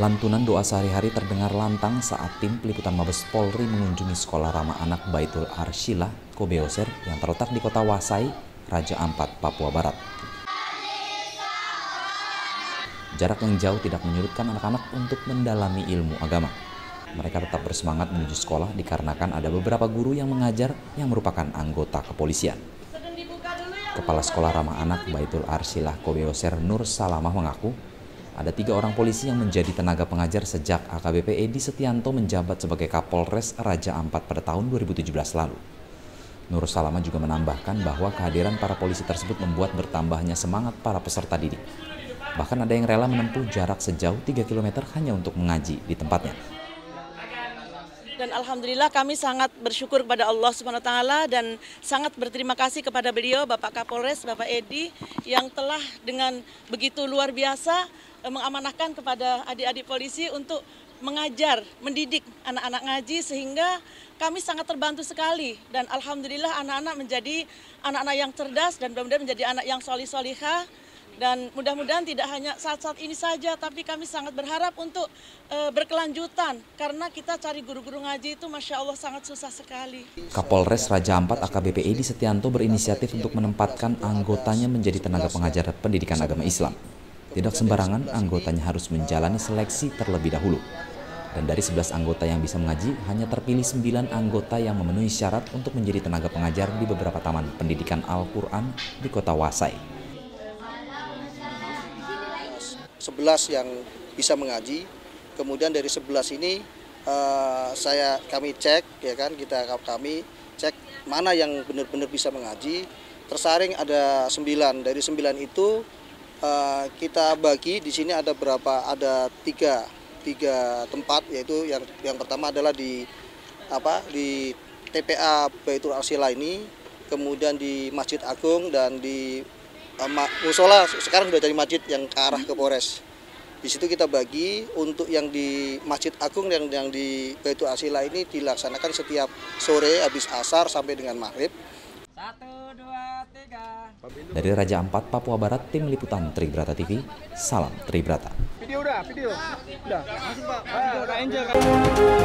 Lantunan doa sehari-hari terdengar lantang saat tim peliputan Mabes Polri mengunjungi sekolah ramah anak Baitul Arsyilah Kobeoser yang terletak di kota Wasai, Raja Ampat, Papua Barat. Jarak yang jauh tidak menyurutkan anak-anak untuk mendalami ilmu agama. Mereka tetap bersemangat menuju sekolah dikarenakan ada beberapa guru yang mengajar yang merupakan anggota kepolisian. Kepala Sekolah Ramah Anak Baitul Arsyilah Kobeoser Nur Salamah mengaku, ada tiga orang polisi yang menjadi tenaga pengajar sejak AKBP Edi Setianto menjabat sebagai Kapolres Raja Ampat pada tahun 2017 lalu. Nur Salama juga menambahkan bahwa kehadiran para polisi tersebut membuat bertambahnya semangat para peserta didik. Bahkan ada yang rela menempuh jarak sejauh 3 km hanya untuk mengaji di tempatnya. Dan alhamdulillah kami sangat bersyukur kepada Allah Subhanahu wa taala dan sangat berterima kasih kepada beliau Bapak Kapolres, Bapak Edi yang telah dengan begitu luar biasa eh, mengamanahkan kepada adik-adik polisi untuk mengajar, mendidik anak-anak ngaji sehingga kami sangat terbantu sekali. Dan alhamdulillah anak-anak menjadi anak-anak yang cerdas dan mudah-mudahan menjadi anak yang solih-solihah dan mudah-mudahan tidak hanya saat-saat ini saja, tapi kami sangat berharap untuk e, berkelanjutan karena kita cari guru-guru ngaji itu masya Allah sangat susah sekali. Kapolres Raja Ampat AKBP Edi Setianto berinisiatif untuk menempatkan anggotanya menjadi tenaga pengajar pendidikan agama Islam. Tidak sembarangan anggotanya harus menjalani seleksi terlebih dahulu. Dan dari 11 anggota yang bisa mengaji, hanya terpilih 9 anggota yang memenuhi syarat untuk menjadi tenaga pengajar di beberapa taman pendidikan Al-Quran di kota Wasai. 11 yang bisa mengaji. Kemudian dari 11 ini uh, saya kami cek ya kan kita kami cek mana yang benar-benar bisa mengaji. Tersaring ada 9. Dari 9 itu uh, kita bagi di sini ada berapa? Ada tiga tiga tempat yaitu yang yang pertama adalah di apa di TPA Baitul Arsila ini, kemudian di Masjid Agung dan di musola sekarang sudah jadi masjid yang ke arah ke Polres. Di situ kita bagi untuk yang di Masjid Agung yang yang di Baitul Asila ini dilaksanakan setiap sore habis asar sampai dengan maghrib. Satu, dua, tiga. Dari Raja Ampat, Papua Barat, tim liputan Tribrata TV, salam Tribrata. Video udah, video. Udah. Masuk Pak. Video, udah enjoy.